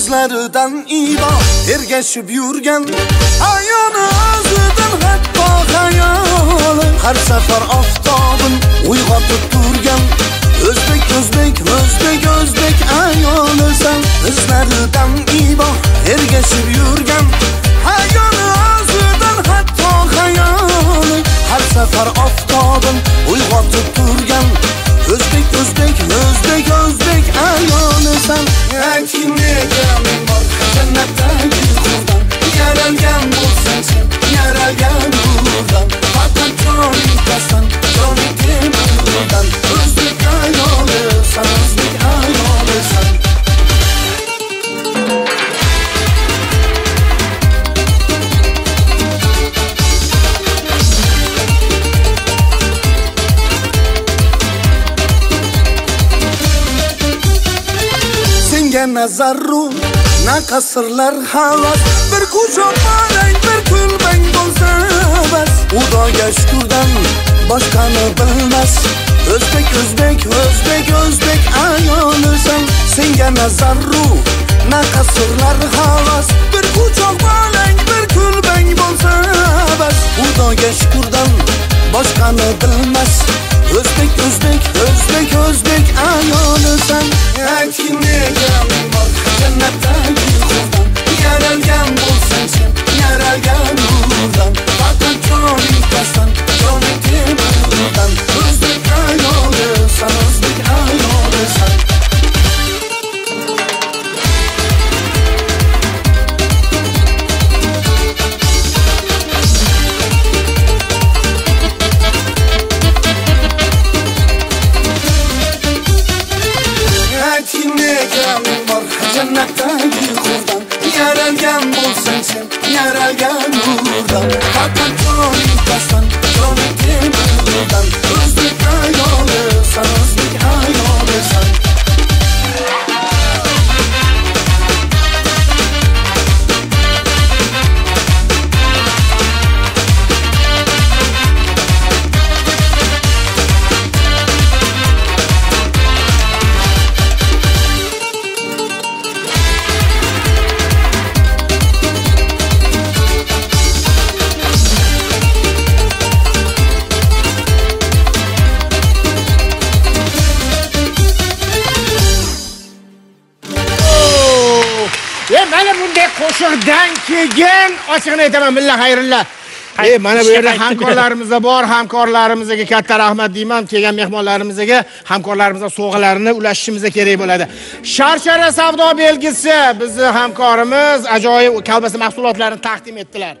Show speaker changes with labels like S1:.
S1: o'zlaridan ibo ergashib yurgan. Ayoni o'zidan hatto xayoli har safar oftobin uyg'otib turgan. O'zbek o'zbek o'zbek o'zbek ayolisan izlaridan ibo ergashib yurgan. Ayoni o'zidan hatto xayoli har safar oftobin uyg'otib turgan. O'zbek o'zbek o'zbek o'zbek ayolisan aytgin senga nazaru na qasrlar havas bir quchoq olang bir kulmang bo'lsa bas xudoga shukurdan boshqani bilmas. O'zbek o'zbek o'zbek o'zbek ayolisan senga nazaru na qasrlar havas. Bir quchoq olang bir kulmang bo'lsa bas xudoga shukurdan boshqani bilmas. O'zbek o'zbek o'zbek o'zbek ayolisan Cennet yine gel bak Cennetten jannatdagi quvdan yaralgan bo'lsang sen yaralgan nurdan faqat joningdasan
S2: qo'shiqdan keyin ochig'ini aytaman billa xayrilla. E mana bu yerda hamkorlarimiz bor hamkorlarimizga katta rahmat deyman. Kelgan mehmonlarimizga hamkorlarimizga sovg'alarni ulashishimiz kerak bo'ladi. Sharshara savdo belgisi bizni hamkorimiz ajoyib kolbasa mahsulotlarini taqdim etdilar